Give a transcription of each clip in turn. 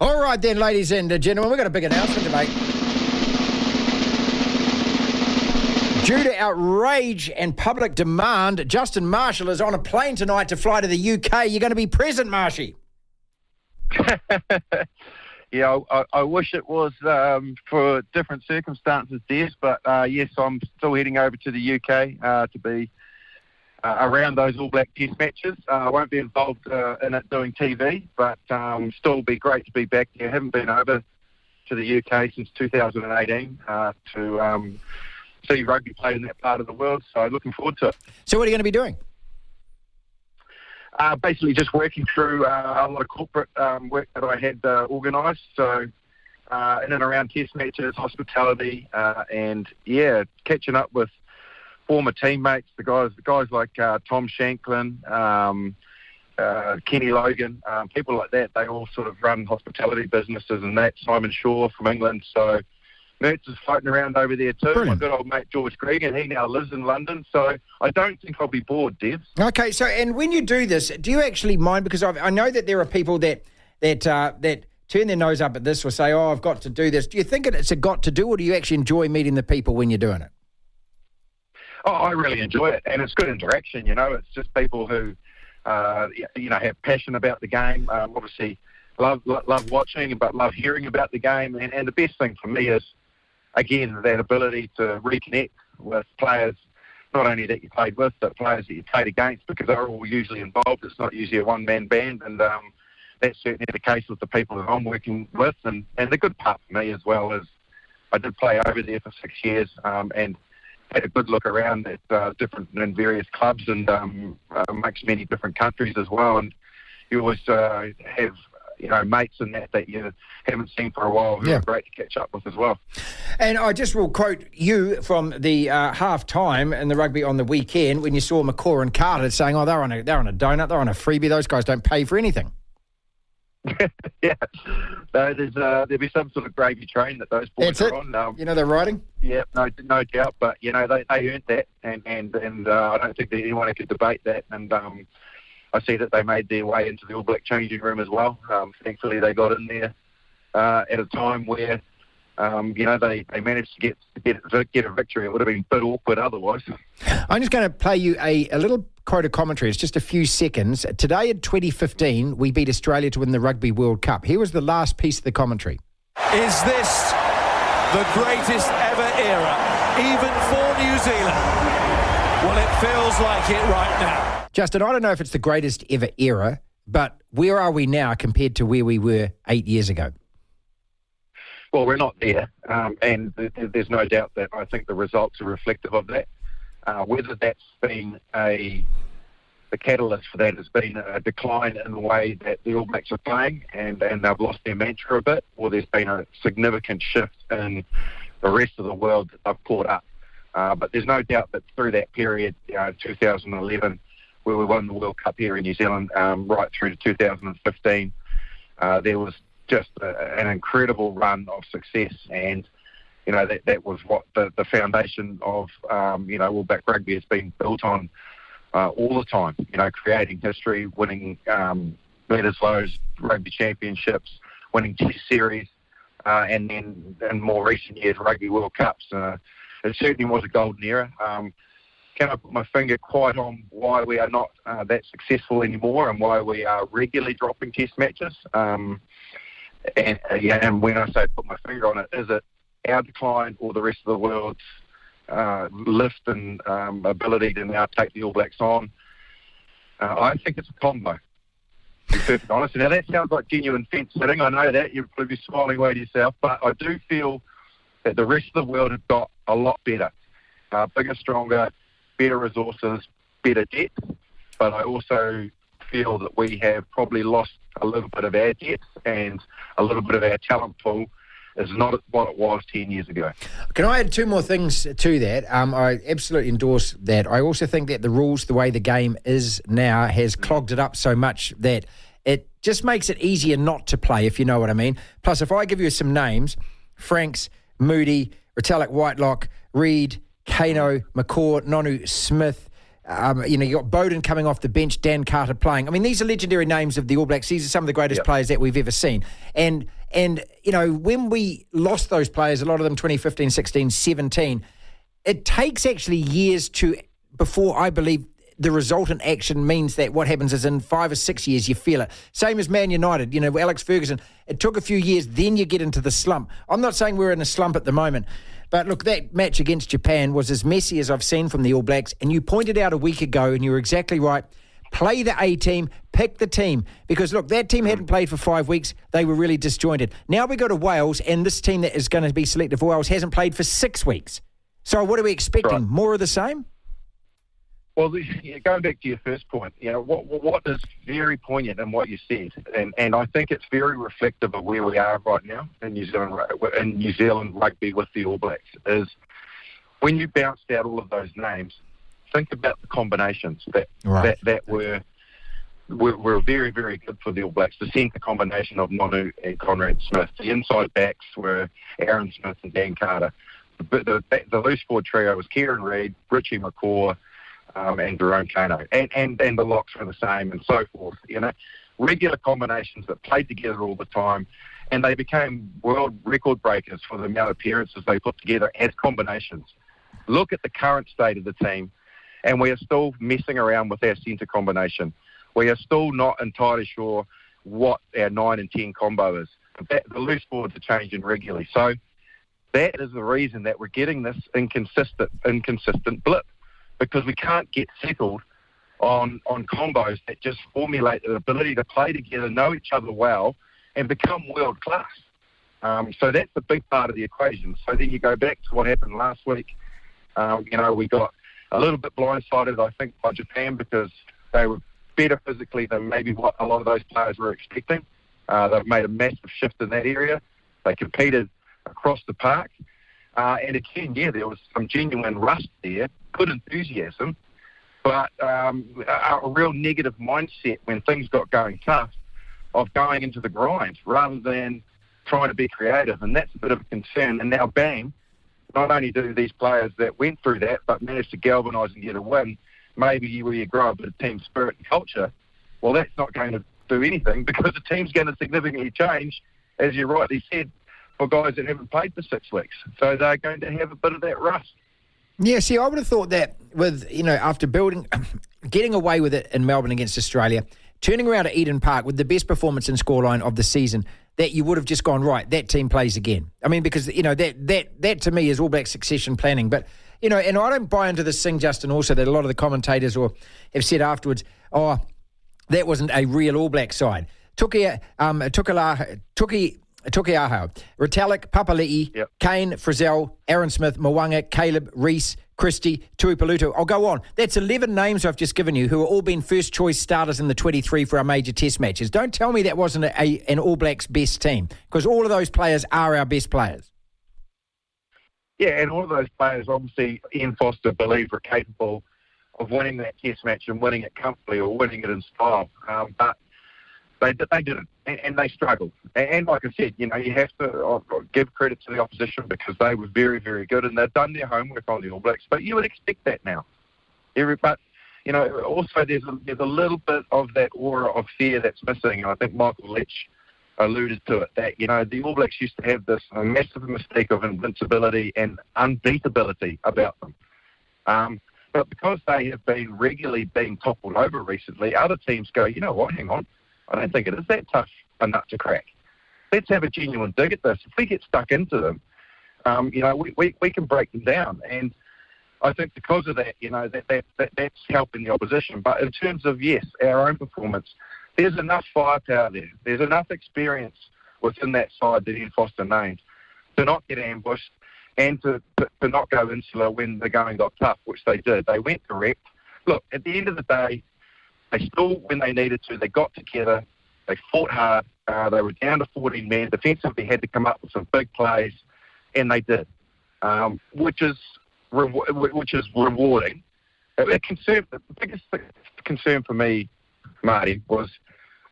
All right, then, ladies and gentlemen, we've got a big announcement to make. Due to outrage and public demand, Justin Marshall is on a plane tonight to fly to the UK. You're going to be present, Marshy. yeah, I, I, wish it was um, for different circumstances, Dev, but uh, yes, I'm still heading over to the UK uh, to be uh, around those All Black Test matches. Uh, I won't be involved uh, in it doing TV, but um, still be great to be back there. I haven't been over to the UK since 2018 uh, to um, see rugby played in that part of the world, so looking forward to it. So, what are you going to be doing? Uh, basically, just working through uh, a lot of corporate um, work that I had organised. So, in and around test matches, hospitality, and yeah, catching up with former teammates, the guys, the guys like uh, Tom Shanklin, um, uh, Kenny Logan, um, people like that. They all sort of run hospitality businesses and that. Simon Shaw from England, so. Mertz is floating around over there too. Brilliant. My good old mate George Gregan, he now lives in London, so I don't think I'll be bored, Dev. Okay, so and when you do this, do you actually mind? Because I've, i know that there are people that that uh, that turn their nose up at this or say, "Oh, I've got to do this." Do you think it's a got to do, or do you actually enjoy meeting the people when you're doing it? Oh, I really enjoy it, and it's good interaction. You know, it's just people who, uh, you know, have passion about the game. Um, obviously, love love watching, but love hearing about the game. And, and the best thing for me is, again, that ability to reconnect with players, not only that you played with, but players that you played against, because they're all usually involved. It's not usually a one man band, and um, that's certainly the case with the people that I'm working with. And and the good part for me as well is, I did play over there for six years, um, and had a good look around at uh, different and various clubs and um, uh, amongst many different countries as well. And you always uh, have you know mates and that that you haven't seen for a while who yeah. are great to catch up with as well. And I just will quote you from the uh, half time in the rugby on the weekend when you saw McCaw and Carter saying, "Oh, they're on a they're on a donut, they're on a freebie. Those guys don't pay for anything." yeah, no, there's uh, there'll be some sort of gravy train that those boys That's are it. on. Um, you know they're riding. Yeah, no, no doubt. But you know they, they earned that, and and and uh, I don't think that anyone could debate that. And um, I see that they made their way into the All Black changing room as well. Um, thankfully, they got in there uh, at a time where um, you know, they, they managed to get get get a victory. It would have been a bit awkward otherwise. I'm just going to play you a, a little quote of commentary. It's just a few seconds. Today in 2015, we beat Australia to win the Rugby World Cup. Here was the last piece of the commentary. Is this the greatest ever era, even for New Zealand? Well, it feels like it right now. Justin, I don't know if it's the greatest ever era, but where are we now compared to where we were eight years ago? Well, we're not there, um, and th- there's no doubt that I think the results are reflective of that. Uh, whether that's been a the catalyst for that has been a decline in the way that the All Blacks are playing, and, and they've lost their mantra a bit, or there's been a significant shift in the rest of the world that they've caught up. Uh, but there's no doubt that through that period, know, 2011, where we won the World Cup here in New Zealand, um, right through to 2015, uh, there was just a, an incredible run of success, and you know that that was what the, the foundation of um, you know All Rugby has been built on uh, all the time. You know, creating history, winning um, Bledisloe's rugby championships, winning Test series, uh, and then in more recent years Rugby World Cups. Uh, it certainly was a golden era. Um, can I put my finger quite on why we are not uh, that successful anymore and why we are regularly dropping test matches? Um, and, yeah, and when I say put my finger on it, is it our decline or the rest of the world's uh, lift and um, ability to now take the All Blacks on? Uh, I think it's a combo. To be perfectly honest. Now that sounds like genuine fence sitting. I know that you're probably smiling away to yourself, but I do feel that the rest of the world have got a lot better, uh, bigger, stronger, better resources, better depth. But I also feel that we have probably lost a little bit of our depth and a little bit of our talent pool is not what it was 10 years ago. Can I add two more things to that? Um, I absolutely endorse that. I also think that the rules, the way the game is now, has clogged it up so much that it just makes it easier not to play, if you know what I mean. Plus, if I give you some names Franks, Moody, Retallick Whitelock, Read, Kaino, McCaw, Nonu, Smith, Um, you know, you got Beauden coming off the bench, Dan Carter playing. I mean, these are legendary names of the All Blacks. These are some of the greatest yep. players that we've ever seen. And and you know, when we lost those players, a lot of them 2015, 16, 17, it takes actually years to before I believe the resultant action means that what happens is in five or six years you feel it. Same as Man United, you know, Alex Ferguson. It took a few years, then you get into the slump. I'm not saying we're in a slump at the moment, but look, that match against Japan was as messy as I've seen from the All Blacks. And you pointed out a week ago, and you were exactly right. Play the A team, pick the team. Because look, that team hadn't played for five weeks. They were really disjointed. Now we go to Wales, and this team that is going to be selected for Wales hasn't played for six weeks. So what are we expecting? Right. More of the same? Well, going back to your first point, you know what what is very poignant in what you said, and and I think it's very reflective of where we are right now in New Zealand in New Zealand rugby with the All Blacks is when you bounced out all of those names, think about the combinations that right. that, that were, were were very very good for the All Blacks. The centre combination of Nonu and Conrad Smith, the inside backs were Aaron Smith and Dan Carter. The, the, the loose forward trio was Kieran Read, Richie McCaw, um, and Jerome Kaino, and, and, and the locks were the same, and so forth. You know, regular combinations that played together all the time, and they became world record breakers for the amount of appearances they put together as combinations. Look at the current state of the team, and we are still messing around with our centre combination. We are still not entirely sure what our 9 and 10 combo is. That, the loose forwards are changing regularly. So that is the reason that we're getting this inconsistent, inconsistent blip because we can't get settled on on combos that just formulate the ability to play together, know each other well, and become world class. Um, so that's a big part of the equation. So then you go back to what happened last week. Um, you know, we got a little bit blindsided, I think, by Japan because they were better physically than maybe what a lot of those players were expecting. Uh, they've made a massive shift in that area. They competed across the park. Uh, and again, yeah, there was some genuine rust there, good enthusiasm, but um, a, real negative mindset when things got going tough of going into the grind rather than trying to be creative. And that's a bit of a concern. And now, bang, not only do these players that went through that but managed to galvanise and get a win, maybe where you grow a bit of team spirit and culture, well, that's not going to do anything because the team's going to significantly change, as you rightly said, for guys that haven't played for six weeks. So they're going to have a bit of that rust. Yeah, see, I would have thought that with, you know, after building, getting away with it in Melbourne against Australia, turning around at Eden Park with the best performance and scoreline of the season, that you would have just gone, right, that team plays again. I mean, because, you know, that that that to me is all black succession planning. But, you know, and I don't buy into this thing, Justin, also that a lot of the commentators or have said afterwards, oh, that wasn't a real All Black side. Tuki, um, Tukala, Tuki Taukei'aho, Retallick, Papali'i, yep. Cane, Frizell, Aaron Smith, Mo'unga, Caleb, Reece, Christie, Tuipulotu. I'll go on. That's 11 names I've just given you who are all been first choice starters in the 23 for our major test matches. Don't tell me that wasn't a, a, an All Blacks best team because all of those players are our best players. Yeah, and all of those players, obviously, Ian Foster believed were capable of winning that test match and winning it comfortably or winning it in style. Um, but they they didn't, and, and they struggled. And, and, like I said, you know, you have to uh, give credit to the opposition because they were very, very good, and they've done their homework on the All Blacks. But you would expect that now. Every, but you know, also there's a, there's a little bit of that aura of fear that's missing, and I think Michael Leitch alluded to it. That you know, the All Blacks used to have this massive mistake of invincibility and unbeatability about them. Um, but because they have been regularly being toppled over recently, other teams go, you know what, hang on, I don't think it is that tough a nut to crack. Let's have a genuine dig at this. If we get stuck into them, um, you know, we, we, we can break them down. And I think because of that, you know, that, that, that that's helping the opposition. But in terms of, yes, our own performance, there's enough firepower there. There's enough experience within that side that Ian Foster named to not get ambushed and to, to, to not go insular when the going got tough, which they did. They went direct. Look, at the end of the day, they still, when they needed to, they got together, they fought hard, uh, they were down to 14 men. Defensively, had to come up with some big plays, and they did, um, which is re- which is rewarding. A concern, the biggest concern for me, Marty, was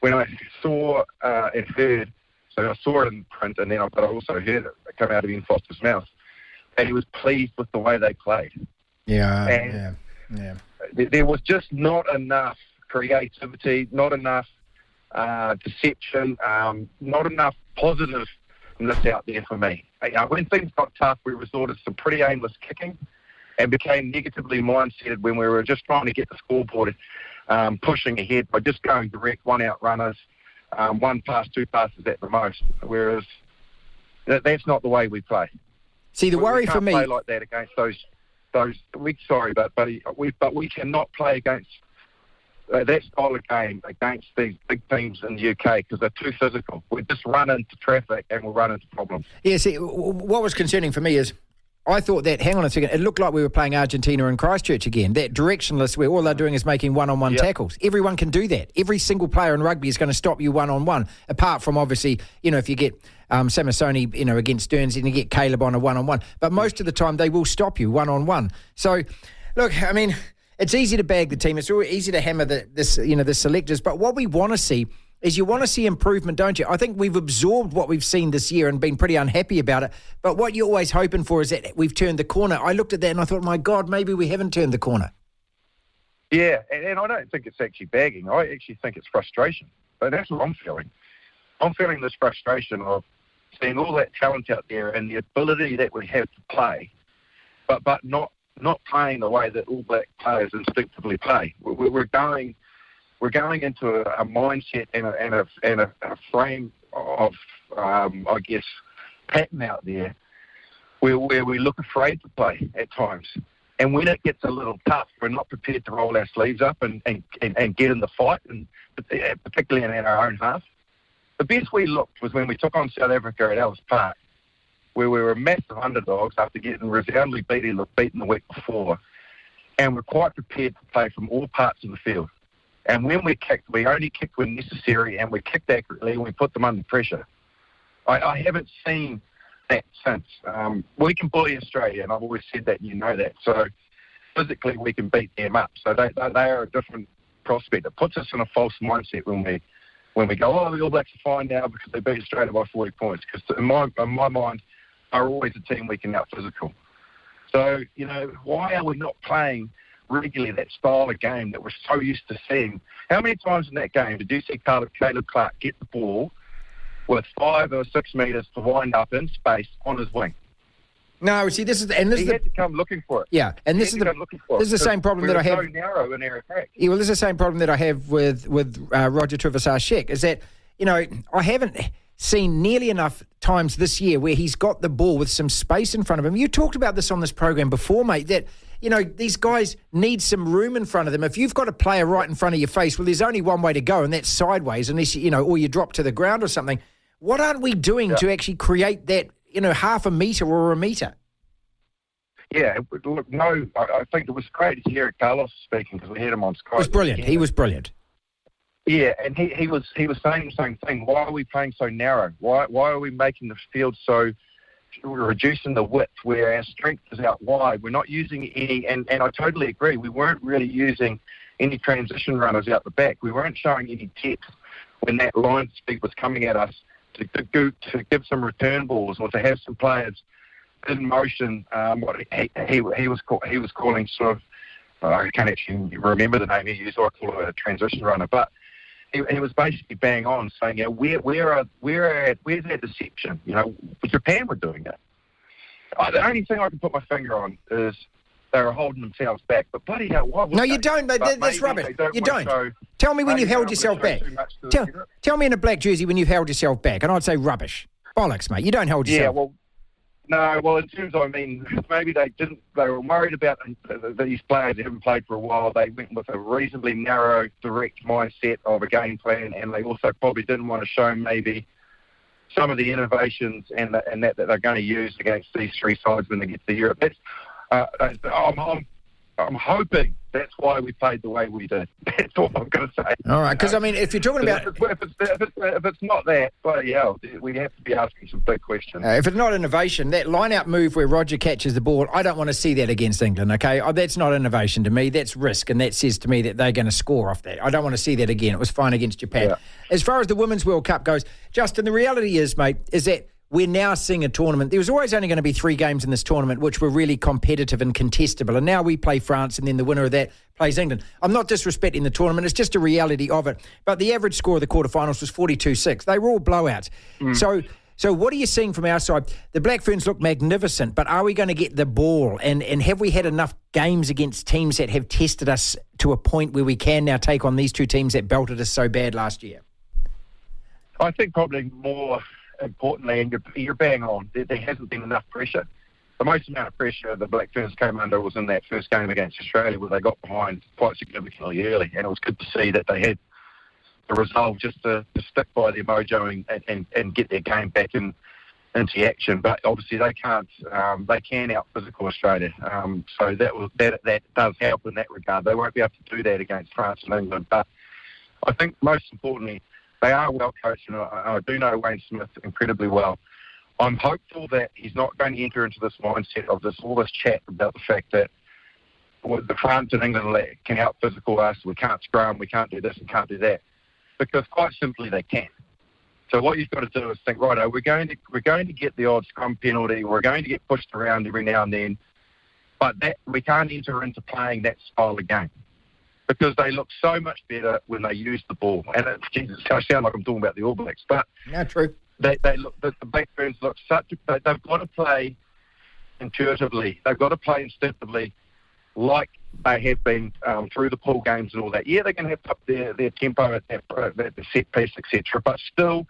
when I saw uh, and heard. So I saw it in print, and then I, but I also heard it come out of Ian Foster's mouth that he was pleased with the way they played. Yeah, and, yeah Yeah. There was just not enough creativity, not enough uh, deception, um, not enough positiveness out there for me. Uh, when things got tough, we resorted to pretty aimless kicking and became negatively mindseted when we were just trying to get the scoreboard um, pushing ahead by just going direct, one out runners, um, one pass, two passes at the most. Whereas that, that's not the way we play. See, the we, worry we for me play like that against those those. We sorry, but but we but we cannot play against uh, that style of game against these big teams in the UK because they're too physical. We just run into traffic and we'll run into problems. Yeah, see, what was concerning for me is I thought that, hang on a second, it looked like we were playing Argentina and Christchurch again. That directionless where all they're doing is making one on one tackles. Everyone can do that. Every single player in rugby is going to stop you one on one, apart from obviously, you know, if you get um, Samisoni, you know, against Stearns and you get Caleb on a one on one. But most of the time they will stop you one on one. So, look, I mean, it's easy to bag the team. It's really easy to hammer the, this, you know, the selectors. But what we want to see is you want to see improvement, don't you? I think we've absorbed what we've seen this year and been pretty unhappy about it. But what you're always hoping for is that we've turned the corner. I looked at that and I thought, my God, maybe we haven't turned the corner. Yeah, and, and I don't think it's actually bagging. I actually think it's frustration. But that's what I'm feeling. I'm feeling this frustration of seeing all that talent out there and the ability that we have to play, but but not not playing the way that All Black players instinctively play. We're, going we're going into a, mindset and a, and a, and a frame of, um, I guess, pattern out there where, where we look afraid to play at times. And when it gets a little tough, we're not prepared to roll our sleeves up and, and, and, and get in the fight, and particularly in our own half. The best we looked was when we took on South Africa at Ellis Park, where we were massive underdogs after getting resoundingly beaten, the week before, and we're quite prepared to play from all parts of the field. And when we kicked, we only kicked when necessary and we kicked accurately and we put them under pressure. I, I haven't seen that since. Um, we can bully Australia, and I've always said that, and you know that. So physically, we can beat them up. So they, they, they are a different prospect. It puts us in a false mindset when we when we go, oh, the All Blacks are fine now because they beat Australia by 40 points. Because in my, in my mind, are always a team we can out physical. So, you know, why are we not playing – regularly that style of game that we're so used to seeing. How many times in that game did you see Caleb, Caleb Clarke get the ball with five or six metres to wind up in space on his wing? No, see, this is the, and this he is had to come looking for it. Yeah, and this is the this is the same problem that I have. So narrow in our attack. Yeah, well, this is the same problem that I have with with uh, Roger Tuivasa-Sheck. Is that you know I haven't seen nearly enough times this year where he's got the ball with some space in front of him. You talked about this on this program before, mate. That you know, these guys need some room in front of them. If you've got a player right in front of your face, well, there's only one way to go, and that's sideways, unless, you know, or you drop to the ground or something. What aren't we doing yeah. to actually create that, you know, half a metre or a metre? Yeah, look, no, I, think it was great to hear Carlos speaking because we heard him on Skype. It was brilliant. He was brilliant. Yeah, and he, he was he was saying the same thing. Why are we playing so narrow? Why why are we making the field so reducing the width where our strength is out wide. We're not using any, and, and I totally agree, we weren't really using any transition runners out the back. We weren't showing any depth when that line speed was coming at us to, to, go, to give some return balls or to have some players in motion. Um, what he, he, he was call, he was calling sort of, I can't actually remember the name he used, I call it a transition runner, but he, he was basically bang on, saying, you know, where where are where are where's their deception? You know, Japan were doing that. Uh, the only thing I can put my finger on is they were holding themselves back. But bloody hell, why? No, you don't. But, but that's rubbish. Don't you don't. Show, tell me when you held yourself back. Tell, tell me in a black jersey when you held yourself back, and I'd say rubbish. Bollocks, mate. You don't hold yourself. Yeah, well, no, well, in terms of, I mean, maybe they didn't. They were worried about these players who haven't played for a while. They went with a reasonably narrow, direct mindset of a game plan, and they also probably didn't want to show maybe some of the innovations and the, and that, that they're going to use against these three sides when they get to Europe. That's, uh, I'm, I'm I'm hoping that's why we played the way we did. That's all I'm going to say. All right, because I mean, if you're talking about if it's, if it's, if it's, if it's not that, bloody hell, we have to be asking some big questions. Uh, if it's not innovation, that line-out move where Roger catches the ball, I don't want to see that against England. Okay, oh, that's not innovation to me. That's risk, and that says to me that they're going to score off that. I don't want to see that again. It was fine against Japan. Yeah. As far as the Women's World Cup goes, Justin, the reality is, mate, is that we're now seeing a tournament. There was always only going to be three games in this tournament, which were really competitive and contestable. And now we play France, and then the winner of that plays England. I'm not disrespecting the tournament; it's just a reality of it. But the average score of the quarterfinals was 42-6. They were all blowouts. Mm. So. So, what are you seeing from our side? The Black Ferns look magnificent, but are we going to get the ball? And and have we had enough games against teams that have tested us to a point where we can now take on these two teams that belted us so bad last year? I think probably more importantly, and you're, you're bang on, there, there, hasn't been enough pressure. The most amount of pressure the Black Ferns came under was in that first game against Australia where they got behind quite significantly early, and it was good to see that they had the resolve just to, to stick by their mojo and, and, and get their game back in, into action. But obviously they can't, um, they can out physical Australia. Um, so that, was, that, that does help in that regard. They won't be able to do that against France and England. But I think most importantly, they are well coached, and I, I do know Wayne Smith incredibly well. I'm hopeful that he's not going to enter into this mindset of this all this chat about the fact that the France and England can out physical us, we can't scrum, we can't do this and can't do that, because quite simply they can. So what you've got to do is think, right, we're going to we're going to get the odd scrum penalty, we're going to get pushed around every now and then, but that we can't enter into playing that style of game because they look so much better when they use the ball. And it, Jesus, I sound like I'm talking about the All Blacks, but yeah, true. They, they look the, the Black Ferns look such. They, they've got to play intuitively. They've got to play instinctively, like they have been um, through the pool games and all that. Yeah, they're going to have to up their, their tempo at that, at the set piece, etc. But still,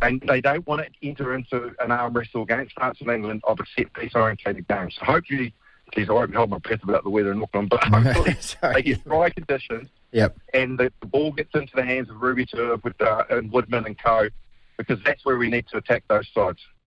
they, they don't want to enter into an arm wrestle against France and England of a set piece orientated game. So hopefully geez, I won't hold my breath about the weather in Auckland, but hopefully they get dry conditions. Yep. And the, the, ball gets into the hands of Ruby Tui with uh, and Woodman and co, because that's where we need to attack those sides.